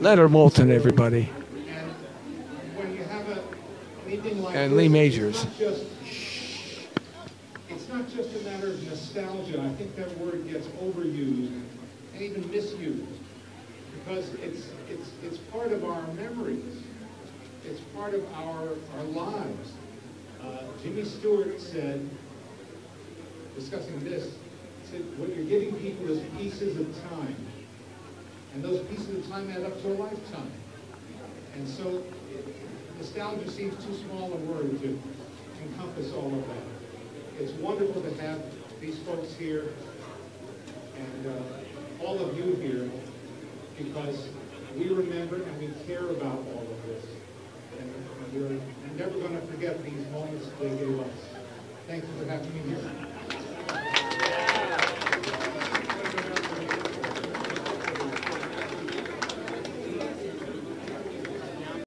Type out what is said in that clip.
Leonard Maltin, everybody. And when you have a like And Lee Majors. It's not just, it's not just a matter of nostalgia. I think that word gets overused and even misused because it's, it's, it's part of our memories. It's part of our, our lives. Uh, Jimmy Stewart said, discussing this, what you're giving people is pieces of time. And those pieces of time add up to a lifetime. And so nostalgia seems too small a word to encompass all of that. It's wonderful to have these folks here and uh, all of you here because we remember and we care about all of this. And we're never going to forget these moments they gave us. Thank you for having me here.